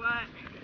What?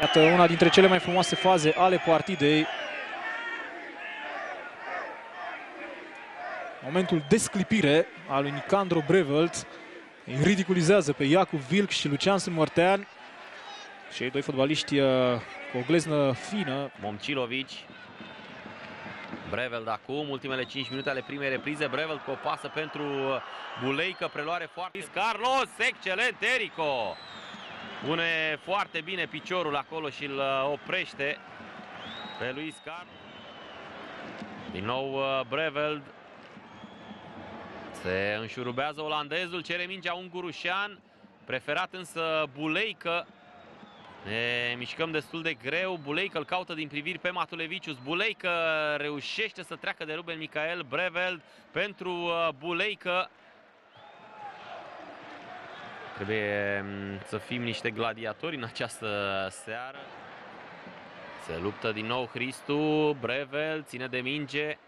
Iată una dintre cele mai frumoase faze ale partidei. Momentul de sclipire al lui Nicandro Brevelt îi ridiculizează pe Iacu Vilc și Lucian Sâmărtean. Cei doi fotbaliști uh, cu o gleznă fină. Momcilovici. Breveld acum, ultimele 5 minute ale primei reprize. Breveld cu o pasă pentru Buleică, preluare foarte... Carlos, excelent, Erico! Pune foarte bine piciorul acolo și îl uh, oprește pe lui Scar. Din nou uh, Breveld. Se înșurubează olandezul, cere mingea ungurușan. Preferat însă Buleică. Ne mișcăm destul de greu. Buleică îl caută din priviri pe Matulevicius. Buleică reușește să treacă de Ruben Micael. Breveld pentru uh, Buleică. Trebuie mm, să fim niște gladiatori în această seară. Se luptă din nou Cristu, Brevel, ține de minge.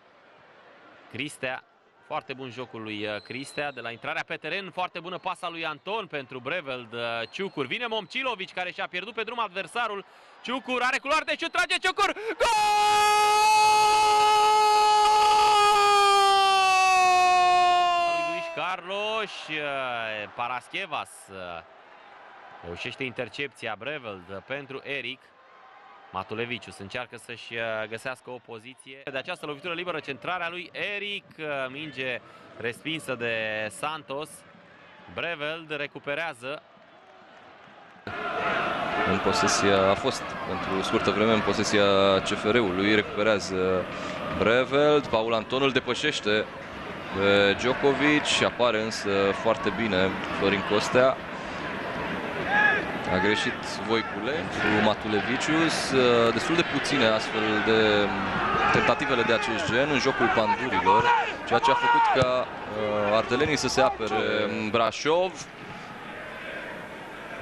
Cristea, foarte bun jocul lui uh, Cristea, de la intrarea pe teren, foarte bună pasa lui Anton pentru Brevel, Ciucur. Vine Momcilovici care și-a pierdut pe drum adversarul. Ciucur are culoare de șut, trage Ciucur! Gol! Carlos, Paraschevas reușește intercepția Breveld pentru Eric. Matulevicius încearcă să-și găsească o poziție. De această lovitură liberă, centrarea lui Eric, minge respinsă de Santos. Breveld recuperează. În posesia, a fost pentru scurtă vreme în posesia CFR-ului, recuperează Breveld, Paul Anton îl depășește pe Djokovic, apare însă foarte bine Florin Costea. A greșit Voicule cu Matulevicius, destul de puține astfel de tentativele de acest gen în jocul pandurilor, ceea ce a făcut ca uh, ardelenii să se apere în Brașov,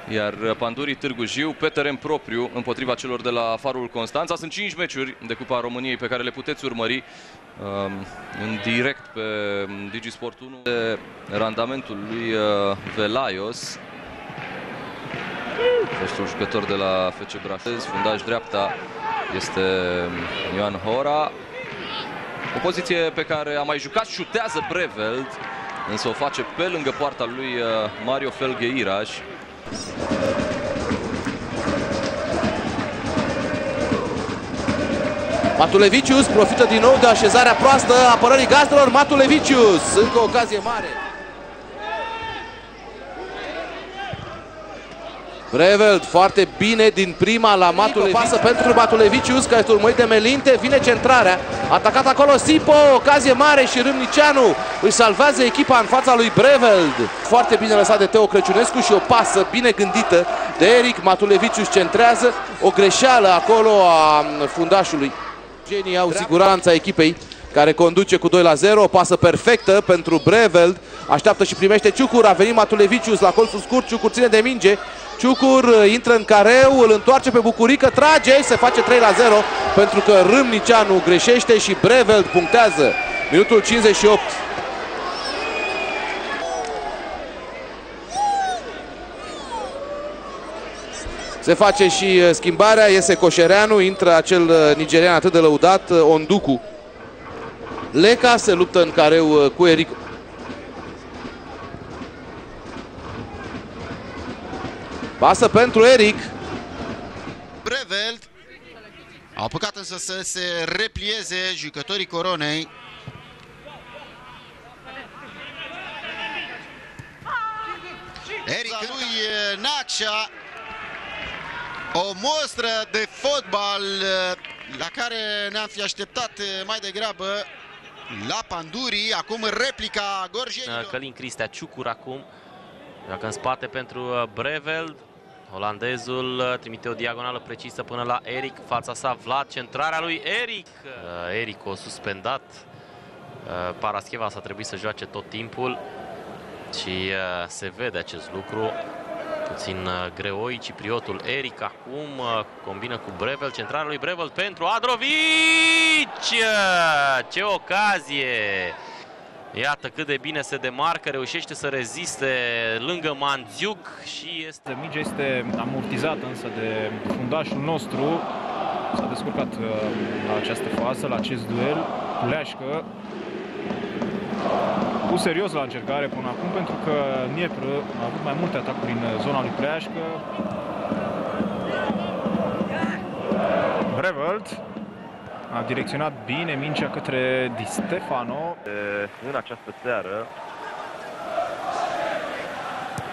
iar Pandurii Târgu Jiu pe teren propriu împotriva celor de la Farul Constanța. Sunt 5 meciuri de Cupa României pe care le puteți urmări um, în direct pe Digisport 1 de randamentul lui uh, Velaios fostul jucător de la FC Brașov. Fundaj dreapta este Ioan Hora. O poziție pe care a mai jucat, șutează Breveld, însă o face pe lângă poarta lui uh, Mario Felgheiraș. Matulevicius profită din nou de așezarea proastă a apărării gazdelor. Matulevicius, încă o ocazie mare. Breveld foarte bine din prima la Matulevicius. Pasă pentru Matulevicius care este urmărit de Melinte. Vine centrarea. Atacat acolo Sipo. Ocazie mare și Râmnicianu își salvează echipa în fața lui Breveld. Foarte bine lăsat de Teo Crăciunescu și o pasă bine gândită de Eric. Matulevicius centrează. O greșeală acolo a fundașului. Genii au siguranța echipei care conduce cu 2 la 0, o pasă perfectă pentru Breveld, așteaptă și primește Ciucur, a venit Matulevicius la colțul scurt, Ciucur ține de minge, Ciucur uh, intră în careu, îl întoarce pe Bucurică, trage, se face 3 la 0 pentru că Râmnicianu greșește și Breveld punctează. Minutul 58. Se face și uh, schimbarea, iese Coșereanu, intră acel uh, nigerian atât de lăudat, Onducu. Leca se luptă în careu cu Eric Pasă pentru Eric. Breveld. Au apucat însă să se replieze jucătorii coronei. Eric lui Nacea. O mostră de fotbal la care ne-am fi așteptat mai degrabă la Panduri. Acum replica Gorjenilor. Călin Cristea Ciucur acum. Dacă în spate pentru uh, Breveld. Olandezul uh, trimite o diagonală precisă până la Eric, fața sa Vlad, centrarea lui Eric. Uh, Eric o suspendat. Uh, Parascheva s-a trebuit să joace tot timpul și se vede acest lucru. Puțin greoi cipriotul Eric acum combină cu Brevel, centrarea lui Brevel pentru Adrovici! Ce ocazie! Iată cât de bine se demarcă, reușește să reziste lângă Manziuc și este... Mingea este amortizată însă de fundașul nostru. S-a descurcat uh, la această fază, la acest duel. Puleașcă pus serios la încercare până acum pentru că Dniepr a avut mai multe atacuri în zona lui Pleașcă. Brevelt a direcționat bine mingea către Di Stefano. În această seară.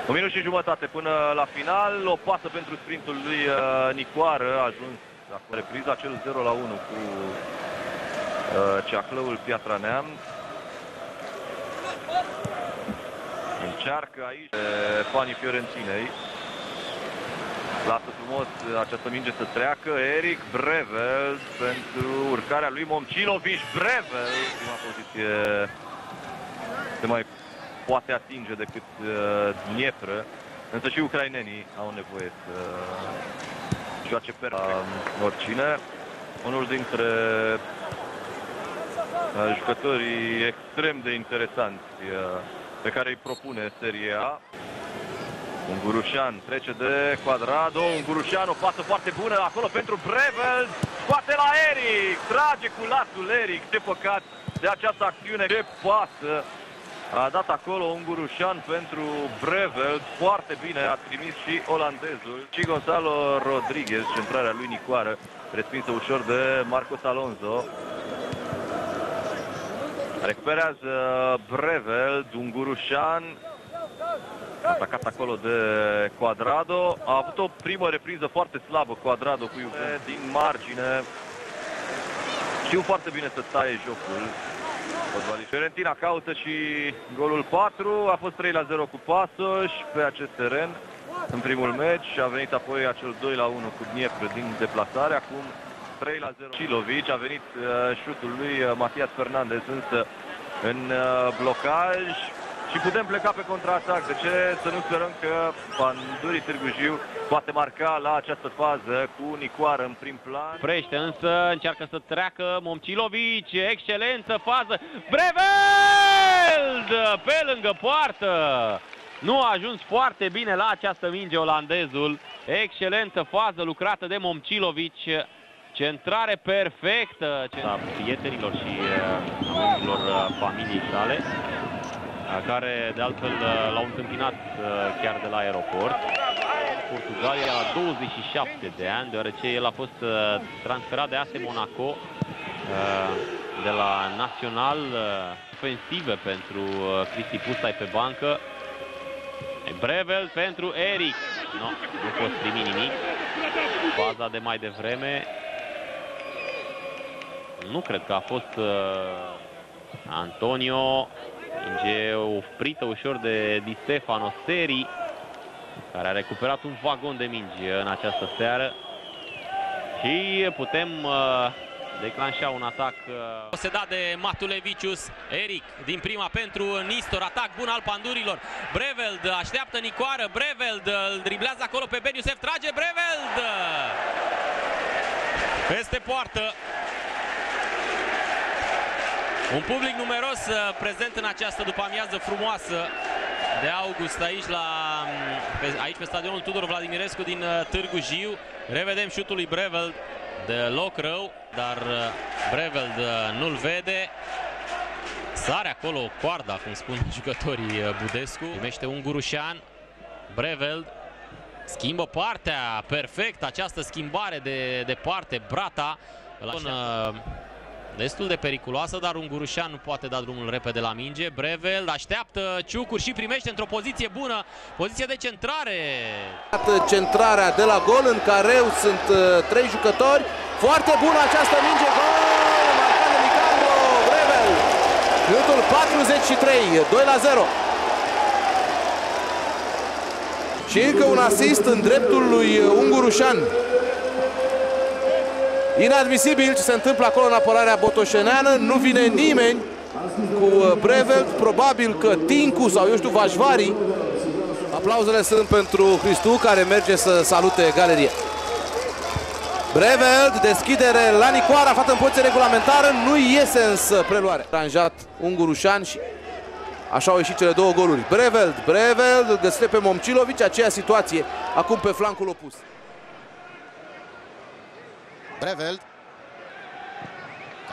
Un minut și jumătate până la final. O pasă pentru sprintul lui uh, Nicoară. A ajuns acum repriza cel 0 la 1 cu uh, Ceaclăul Piatra Neam. Încearcă aici fanii Fiorentinei. Lasă frumos această minge să treacă. Eric Brevel pentru urcarea lui Momcilovic. Brevel, prima poziție, se mai poate atinge decât uh, Dniepră. Însă și ucrainenii au nevoie să joace perfect uh, oricine. Unul dintre uh, jucătorii extrem de interesanți uh, pe care îi propune Serie A. Ungurușan trece de Quadrado, Ungurușan o pasă foarte bună acolo pentru Brevel, scoate la Eric, trage cu lasul Eric, ce păcat de această acțiune, ce pasă a dat acolo Ungurușan pentru Brevel, foarte bine a trimis și olandezul. Și Gonzalo Rodriguez, centrarea lui Nicoară, respinsă ușor de Marcos Alonso. Recuperează Brevel, Ungurușan, atacat acolo de Quadrado. A avut o primă repriză foarte slabă Quadrado cu Juve din margine. Știu foarte bine să taie jocul. Fiorentina caută și golul 4. A fost 3 la 0 cu Pasos pe acest teren în primul meci. A venit apoi acel 2 la 1 cu Dniepr din deplasare. Acum 3 la 0. Cilovic a venit uh, șutul lui uh, Matias Fernandez însă în uh, blocaj și putem pleca pe contraatac. De ce să nu sperăm că Pandurii Târgu Jiu poate marca la această fază cu Nicoară în prim plan. Prește însă, încearcă să treacă Momcilovici, excelentă fază, Breveld pe lângă poartă. Nu a ajuns foarte bine la această minge olandezul. Excelentă fază lucrată de Momcilovici. Centrare perfectă a prietenilor și uh, membrilor uh, familiei sale care de altfel uh, l-au întâmpinat uh, chiar de la aeroport. Portugalia la 27 de ani, deoarece el a fost uh, transferat de AS Monaco de la Național ofensive pentru Cristi Pustai pe bancă. Brevel pentru Eric. No, nu fost primi nimic. Faza de mai devreme. Nu cred că a fost Antonio Minge oprită ușor de Di Stefano Seri, care a recuperat un vagon de minge în această seară. Și putem uh, declanșa un atac. Uh... Se da de Matulevicius, Eric din prima pentru Nistor, atac bun al pandurilor. Breveld așteaptă Nicoară, Breveld îl driblează acolo pe Ben Iusef, trage Breveld! Peste poartă, un public numeros uh, prezent în această după-amiază frumoasă de august aici, la, pe, aici pe stadionul Tudor Vladimirescu din uh, Târgu Jiu. Revedem șutul lui Breveld de loc rău, dar uh, Breveld nu-l vede. Sare acolo coarda, cum spun jucătorii Budescu. Primește un Gurușan. Breveld schimbă partea perfect, această schimbare de, de parte. Brata la destul de periculoasă, dar Ungurușan nu poate da drumul repede la minge. Brevel așteaptă Ciucuri și primește într-o poziție bună, poziție de centrare. Centrarea de la gol în care sunt uh, trei jucători. Foarte bună această minge, gol marcat de Nicandro Brevel. Minutul 43, 2 la 0. Și încă un asist în dreptul lui Ungurușan. Inadmisibil ce se întâmplă acolo în apărarea botoșeneană. Nu vine nimeni cu Brevel. Probabil că Tincu sau eu știu Vașvari. Aplauzele sunt pentru Cristu care merge să salute galerie. Breveld, deschidere la Nicoara, aflat în poziție regulamentară, nu iese însă preluare. Ranjat Ungurușan și așa au ieșit cele două goluri. Breveld, Breveld, găsește pe Momcilovici, aceea situație, acum pe flancul opus. Breveld.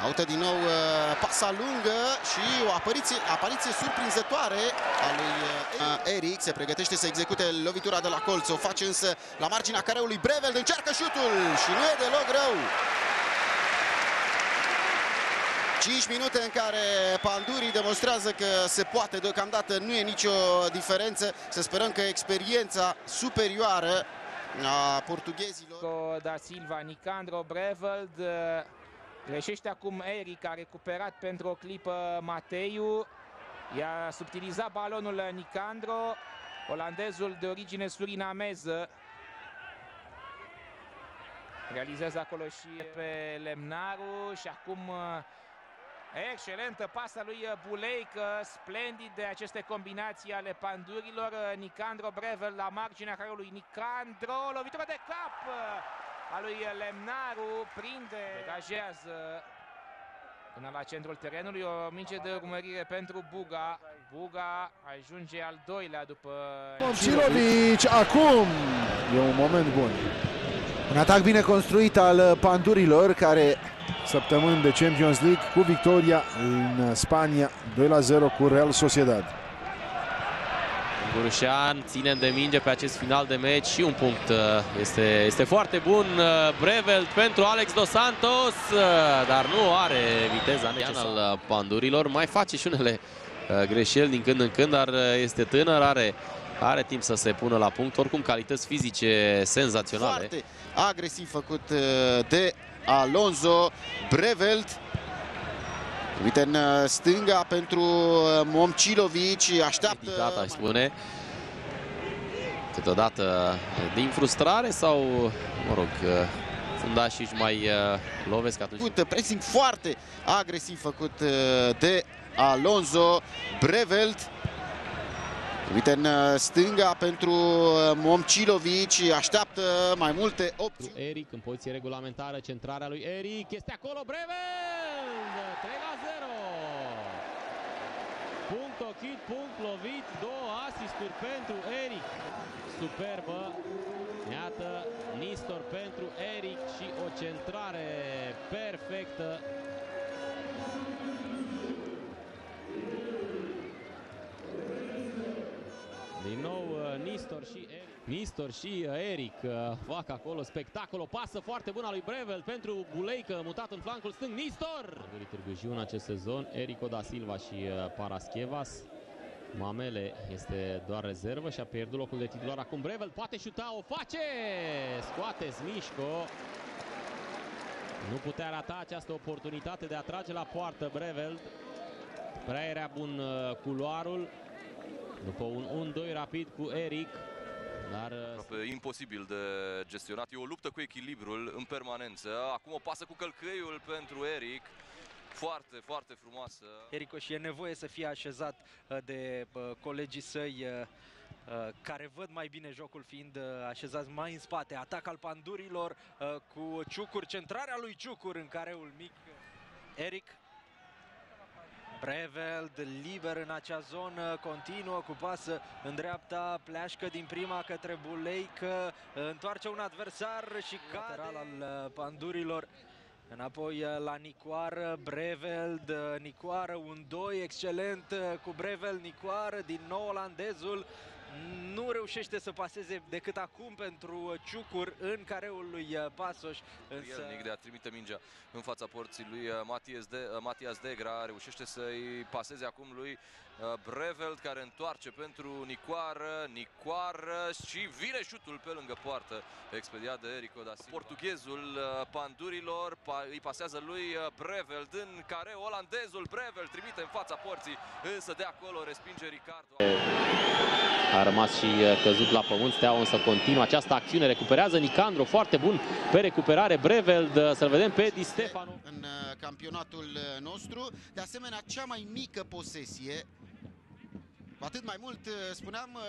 Caută din nou uh, pasa lungă și o apariție, apariție surprinzătoare a lui uh, Eric. Se pregătește să execute lovitura de la colț. O face însă la marginea careului Breveld. Încearcă șutul și nu e deloc rău. 5 minute în care Pandurii demonstrează că se poate deocamdată, nu e nicio diferență. Să sperăm că experiența superioară a portughezilor. Da Silva, Nicandro, Breveld, greșește acum Eric, a recuperat pentru o clipă Mateiu, i-a subtilizat balonul Nicandro, olandezul de origine surinameză. Realizează acolo și pe Lemnaru și acum Excelentă pasa lui Buleică, splendid de aceste combinații ale pandurilor. Nicandro Brevel la marginea carului Nicandro, lovitură de cap a lui Lemnaru, prinde, degajează până la centrul terenului, o minge de urmărire pentru Buga. Buga ajunge al doilea după... Cirovici, acum e un moment bun. Un atac bine construit al pandurilor care săptămâni de Champions League cu victoria în Spania 2 la 0 cu Real Sociedad. Gurușan ține de minge pe acest final de meci și un punct este, este foarte bun. Brevel pentru Alex Dos Santos, dar nu are viteza necesară al pandurilor. Mai face și unele greșeli din când în când, dar este tânăr, are, are timp să se pună la punct. Oricum, calități fizice senzaționale. Foarte agresiv făcut de Alonso, Brevelt. Uite în stânga pentru Momcilovici, așteaptă... Ridicat, aș spune. Câteodată din frustrare sau, mă rog, fundașii își mai lovesc atunci. Uite, pressing foarte agresiv făcut de Alonso, Brevelt. Uite în stânga pentru Momcilovici, așteaptă mai multe opțiuni. Eric în poziție regulamentară, centrarea lui Eric, este acolo Brevel! 3 la 0! Punct ochit, punct lovit, două asisturi pentru Eric. Superbă! Iată, Nistor pentru Eric și o centrare perfectă Din nou Nistor și Eric. Nistor și Eric fac acolo spectacol. O pasă foarte bună a lui Brevel pentru Buleică, mutat în flancul stâng. Nistor! Târgu Jiu în acest sezon, Erico da Silva și Paraschevas. Mamele este doar rezervă și a pierdut locul de titular. Acum Brevel poate șuta, o face! Scoate Smișco. Nu putea rata această oportunitate de a trage la poartă Brevel. Prea era bun culoarul. După un 1-2 rapid cu Eric, dar... Aproape imposibil de gestionat. E o luptă cu echilibrul în permanență. Acum o pasă cu călcâiul pentru Eric. Foarte, foarte frumoasă. Eric și e nevoie să fie așezat de colegii săi care văd mai bine jocul fiind așezați mai în spate. Atac al pandurilor cu Ciucur, centrarea lui Ciucur în careul mic. Eric Breveld liber în acea zonă, continuă cu pasă în dreapta, pleașcă din prima către Buleică, întoarce un adversar și lateral al pandurilor. Înapoi la Nicoară, Breveld, Nicoară, un 2 excelent cu Breveld, Nicoară, din nou olandezul. Nu reușește să paseze decât acum pentru Ciucur în careul lui Pasoș. Însă... El de a trimite mingea în fața porții lui Matias, de, Matias Degra, reușește să-i paseze acum lui Uh, Breveld care întoarce pentru Nicoară, Nicoară și vine șutul pe lângă poartă, expediat de Erico da Silva. Portughezul uh, pandurilor pa, îi pasează lui uh, Breveld în care olandezul Breveld trimite în fața porții, însă de acolo respinge Ricardo. A rămas și căzut la pământ, Steaua însă continuă această acțiune, recuperează Nicandro, foarte bun pe recuperare, Breveld, să-l vedem pe Di Stefano. În campionatul nostru, de asemenea cea mai mică posesie cu atât mai mult, uh, spuneam, uh,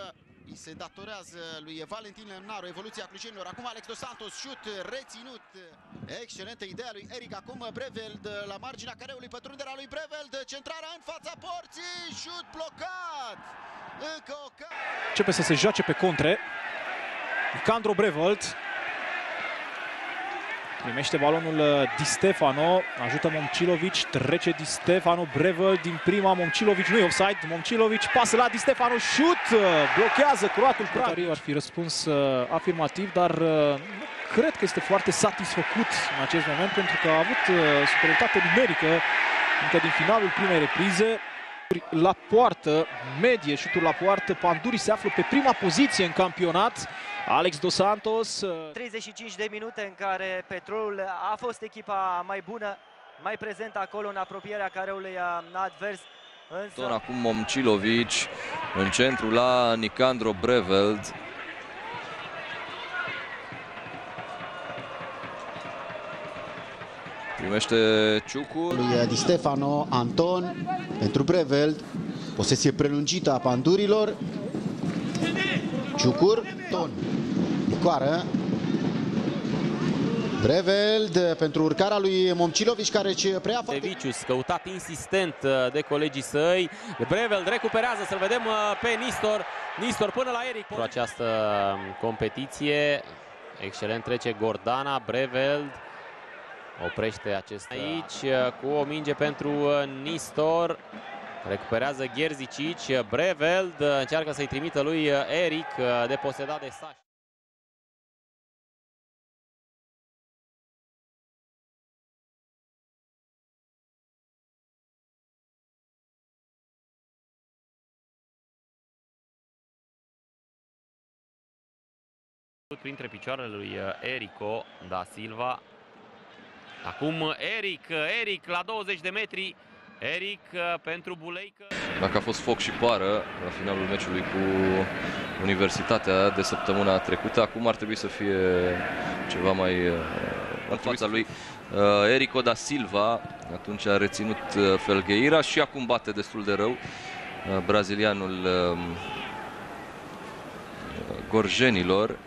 îi se datorează lui Valentin Lemnaru, evoluția clujenilor. Acum Alex Dos Santos, șut reținut. Excelentă ideea lui Eric. Acum Breveld la marginea careului, pătrunderea lui Breveld, centrarea în fața porții, șut blocat. Încă o Începe să se joace pe contre. Candro Breveld Primește balonul uh, Di Stefano, ajută Momcilovic, trece Di Stefano, Brevel din prima, Momcilovic nu e offside, Momcilovic pasă la Di Stefano, șut, uh, blochează croatul Prag. Ar fi răspuns uh, afirmativ, dar nu cred că este foarte satisfăcut în acest moment pentru că a avut superioritate numerică încă din finalul primei reprize la poartă, medie șuturi la poartă. Panduri se află pe prima poziție în campionat. Alex Dos Santos. 35 de minute în care Petrolul a fost echipa mai bună, mai prezentă acolo în apropierea careului advers. Însă... Tot acum Momcilovic în centru la Nicandro Breveld. Primește Ciucu. Lui Di Stefano, Anton, pentru Breveld. Posesie prelungită a pandurilor. Ciucur, Ton, Nicoară. Breveld pentru urcarea lui Momcilovic care își preia foarte... Vicius, căutat insistent uh, de colegii săi. Breveld recuperează, să-l vedem uh, pe Nistor. Nistor până la Eric. Pentru această um, competiție, excelent trece Gordana, Breveld oprește acest aici uh, cu o minge pentru uh, Nistor. Recuperează Gherzicic, Breveld uh, încearcă să-i trimită lui Eric, deposedat de Saș. printre picioarele lui Erico da Silva Acum Eric, Eric la 20 de metri. Eric pentru Buleică. Dacă a fost foc și pară la finalul meciului cu Universitatea de săptămâna trecută, acum ar trebui să fie ceva mai uh, în fața lui uh, Erico da Silva. Atunci a reținut uh, Felgheira și acum bate destul de rău brazilianul um, gorjenilor.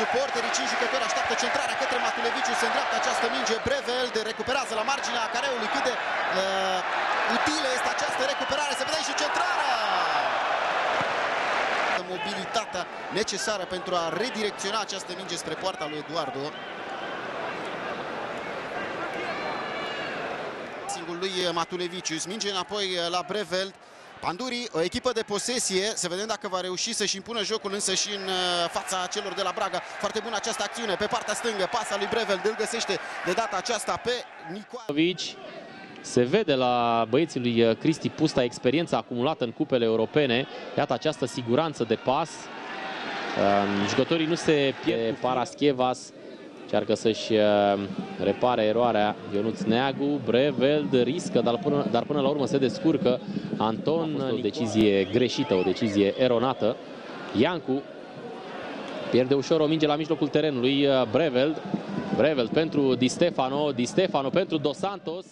suporterii, 5 jucători așteaptă centrarea către Matuleviciu, se îndreaptă această minge, Breveld recuperează la marginea careului, cât de uh, utilă este această recuperare, se vede și centrarea! Mobilitatea necesară pentru a redirecționa această minge spre poarta lui Eduardo. Singul lui Matulevicius, minge înapoi la Breveld. Panduri, o echipă de posesie, să vedem dacă va reuși să-și impună jocul însă și în uh, fața celor de la Braga. Foarte bună această acțiune pe partea stângă, pasa lui Brevel, îl găsește de data aceasta pe Nicola. Se vede la băieții lui uh, Cristi Pusta experiența acumulată în cupele europene. Iată această siguranță de pas. Um, jucătorii nu se pierd. Paraschevas Încearcă să-și uh, repare eroarea Ionuț Neagu, Breveld riscă, dar până, dar până la urmă se descurcă Anton, o decizie greșită, o decizie eronată. Iancu pierde ușor o minge la mijlocul terenului, uh, Breveld. Breveld pentru Di Stefano, Di Stefano pentru Dos Santos.